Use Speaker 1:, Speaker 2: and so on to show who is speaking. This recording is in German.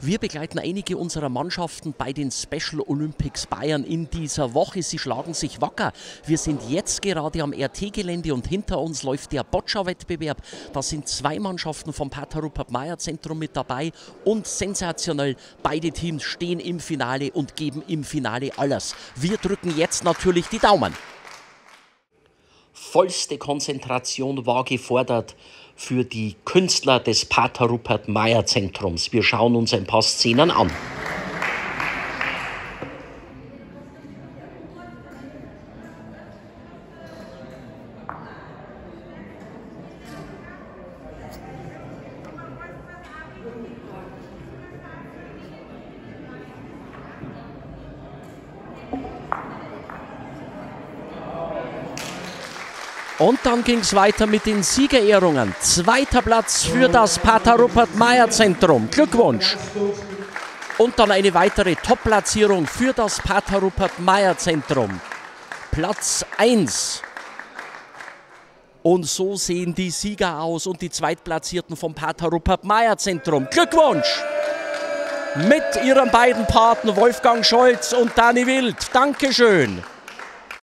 Speaker 1: Wir begleiten einige unserer Mannschaften bei den Special Olympics Bayern in dieser Woche. Sie schlagen sich wacker. Wir sind jetzt gerade am RT-Gelände und hinter uns läuft der Boccia-Wettbewerb. Da sind zwei Mannschaften vom Pater Rupert Meyer Zentrum mit dabei und sensationell, beide Teams stehen im Finale und geben im Finale alles. Wir drücken jetzt natürlich die Daumen. Vollste Konzentration war gefordert für die Künstler des Pater Rupert Meyer Zentrums. Wir schauen uns ein paar Szenen an. Und dann ging es weiter mit den Siegerehrungen. Zweiter Platz für das Pater Rupert Meyer Zentrum. Glückwunsch! Und dann eine weitere Top-Platzierung für das Pater Rupert Meyer Zentrum. Platz 1. Und so sehen die Sieger aus und die Zweitplatzierten vom Pater Rupert Meyer Zentrum. Glückwunsch! Mit ihren beiden Paten Wolfgang Scholz und Dani Wild. Dankeschön.